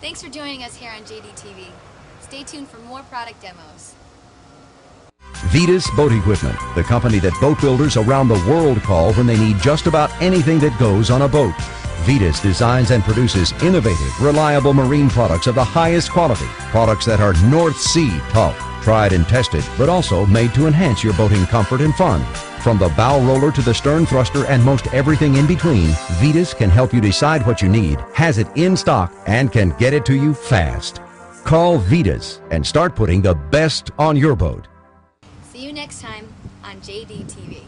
Thanks for joining us here on JDTV. Stay tuned for more product demos. Vetus Boat Equipment, the company that boat builders around the world call when they need just about anything that goes on a boat. Vetus designs and produces innovative, reliable marine products of the highest quality. Products that are North Sea tough, tried and tested, but also made to enhance your boating comfort and fun. From the bow roller to the stern thruster and most everything in between, Vetus can help you decide what you need, has it in stock, and can get it to you fast. Call Vetus and start putting the best on your boat. See you next time on JDTV.